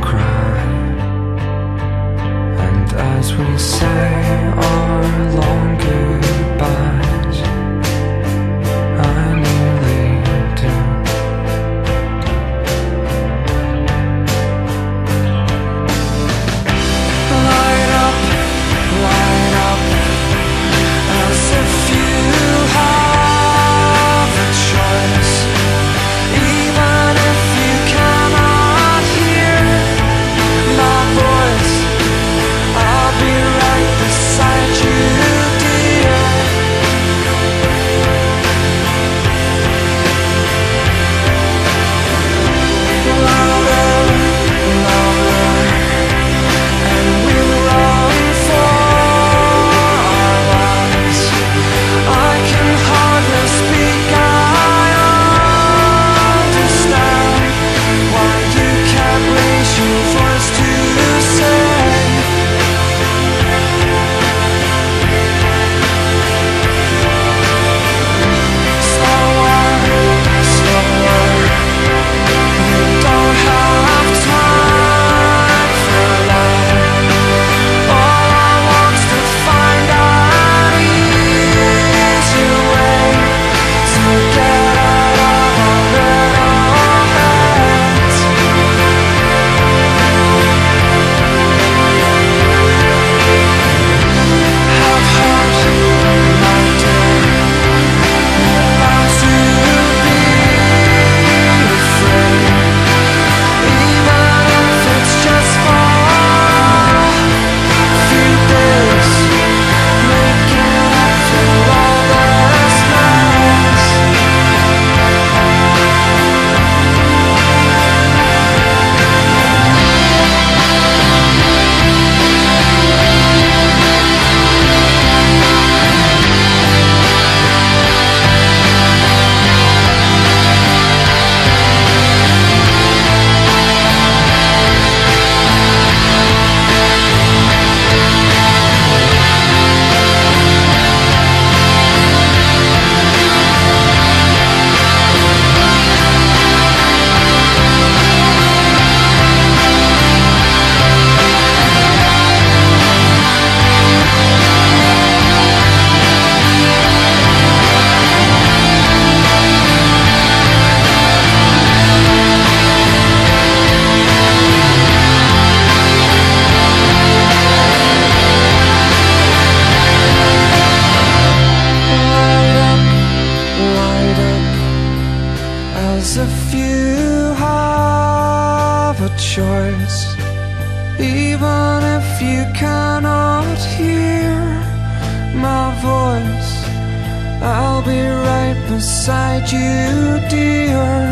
cry. And as we say our longing choice Even if you cannot hear my voice. I'll be right beside you, dear.